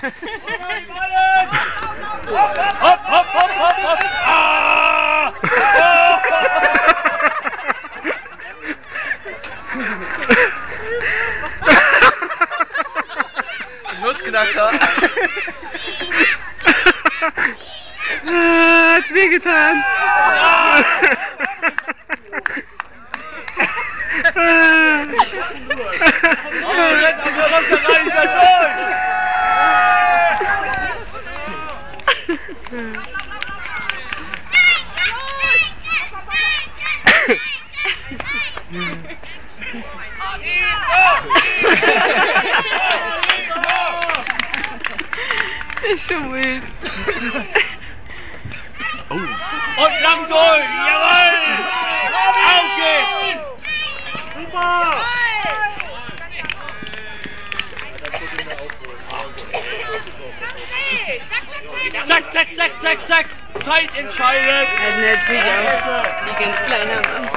Hopp, hopp, hopp, hopp, hopp. Ah! Nussknacker. Ah, Hat's wehgetan. Oh, rennt Ừ. It's so weird. oh. Một năm rồi, Giang ơi. Ok. Super. Zack, zack, zack, zack, zack! Zeit entscheidend! Also natürlich auch die ganz kleine am Anfang.